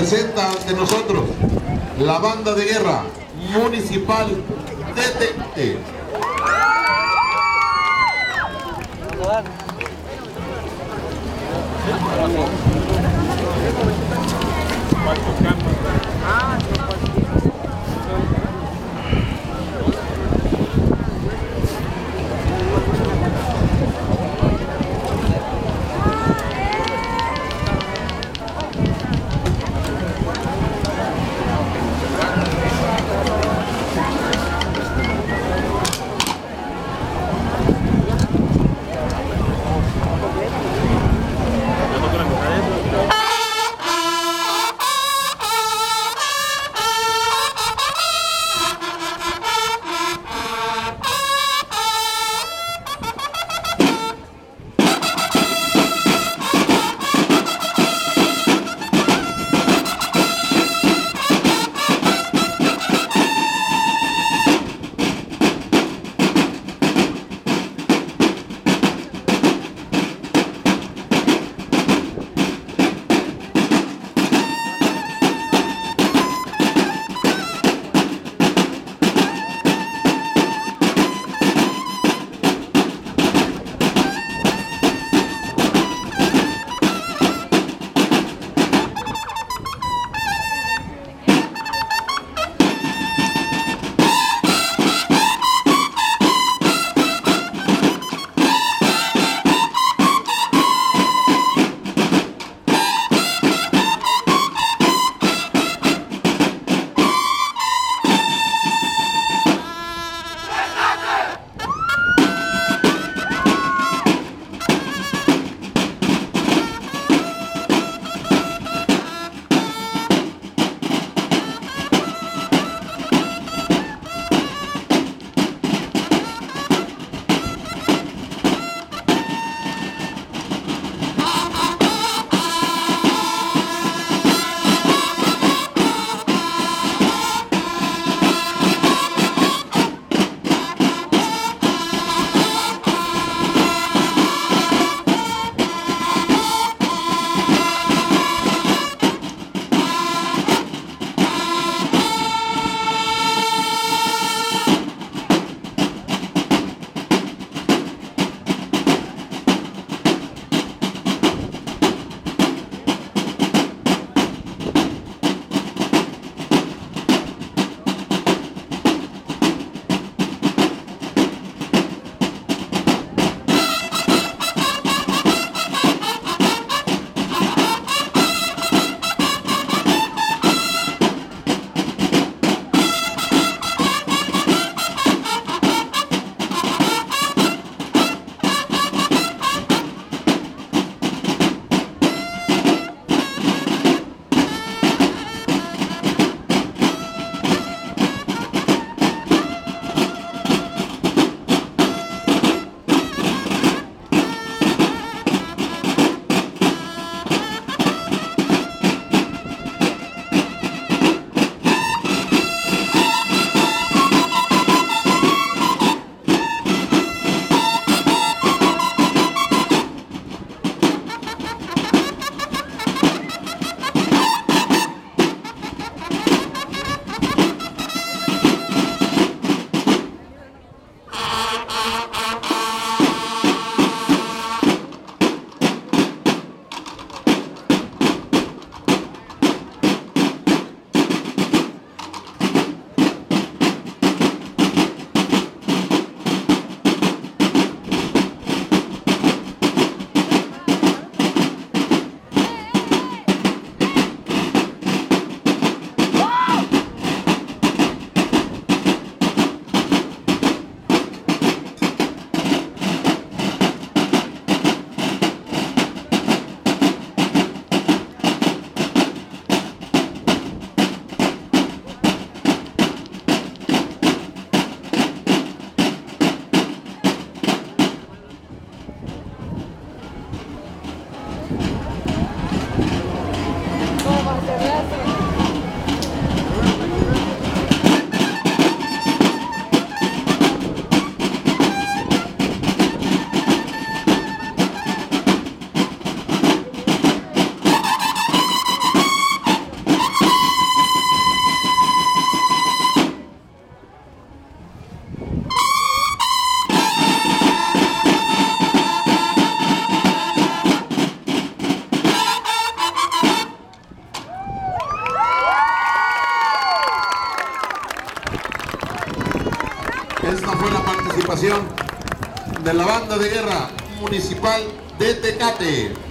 presenta ante nosotros la banda de guerra municipal Detente. Uh-oh. De la banda de guerra municipal de Tecate.